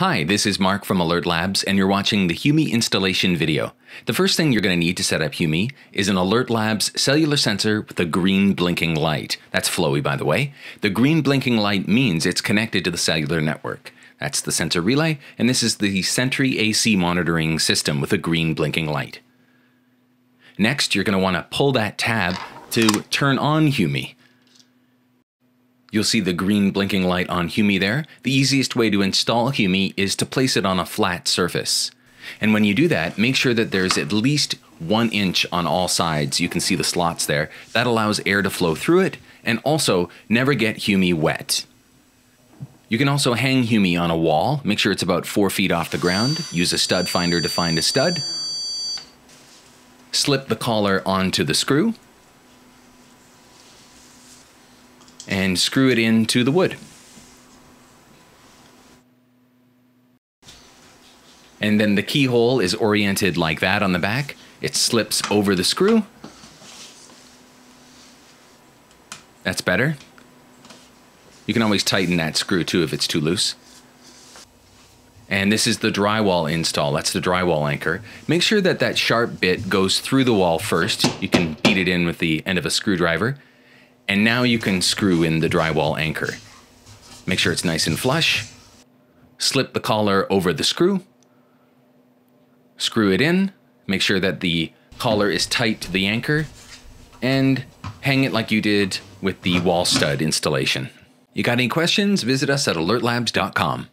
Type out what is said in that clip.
Hi, this is Mark from Alert Labs, and you're watching the Humie installation video. The first thing you're going to need to set up Humie is an Alert Labs cellular sensor with a green blinking light. That's Flowie, by the way. The green blinking light means it's connected to the cellular network. That's the sensor relay, and this is the Sentree AC monitoring system with a green blinking light. Next, you're going to want to pull that tab to turn on Humie. You'll see the green blinking light on Humie there. The easiest way to install Humie is to place it on a flat surface. And when you do that, make sure that there's at least one inch on all sides. You can see the slots there. That allows air to flow through it, and also never get Humie wet. You can also hang Humie on a wall. Make sure it's about four feet off the ground. Use a stud finder to find a stud. Slip the collar onto the screw, and screw it into the wood. And then the keyhole is oriented like that on the back. It slips over the screw. That's better. You can always tighten that screw too if it's too loose. And this is the drywall install. That's the drywall anchor. Make sure that that sharp bit goes through the wall first. You can beat it in with the end of a screwdriver. And now you can screw in the drywall anchor. Make sure it's nice and flush. Slip the collar over the screw. Screw it in. Make sure that the collar is tight to the anchor. And hang it like you did with the wall stud installation. You got any questions? Visit us at alertlabs.com.